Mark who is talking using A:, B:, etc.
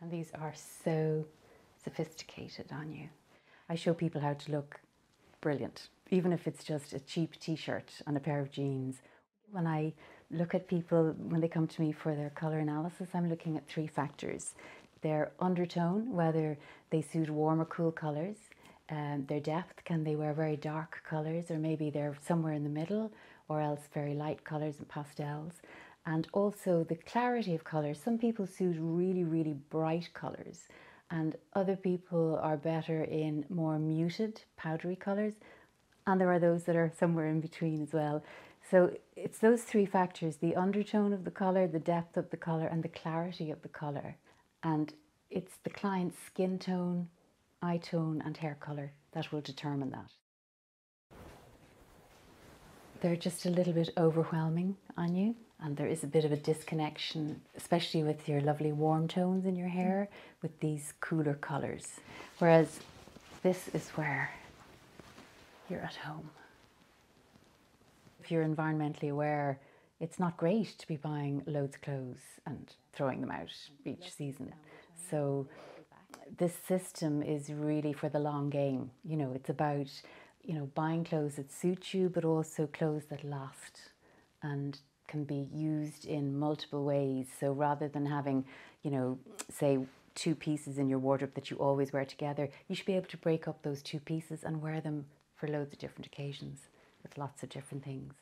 A: And these are so sophisticated on you. I show people how to look brilliant, even if it's just a cheap t shirt and a pair of jeans. When I look at people, when they come to me for their colour analysis, I'm looking at three factors their undertone, whether they suit warm or cool colours, um, their depth, can they wear very dark colours, or maybe they're somewhere in the middle, or else very light colours and pastels. And also the clarity of color. Some people suit really, really bright colours, and other people are better in more muted, powdery colours. And there are those that are somewhere in between as well. So it's those three factors the undertone of the colour, the depth of the colour, and the clarity of the colour. And it's the client's skin tone, eye tone, and hair colour that will determine that. They're just a little bit overwhelming on you, and there is a bit of a disconnection, especially with your lovely warm tones in your hair, with these cooler colours. Whereas this is where you're at home. If you're environmentally aware, it's not great to be buying loads of clothes and throwing them out each season. So this system is really for the long game. You know, it's about, you know, buying clothes that suit you, but also clothes that last and can be used in multiple ways. So rather than having, you know, say two pieces in your wardrobe that you always wear together, you should be able to break up those two pieces and wear them for loads of different occasions with lots of different things.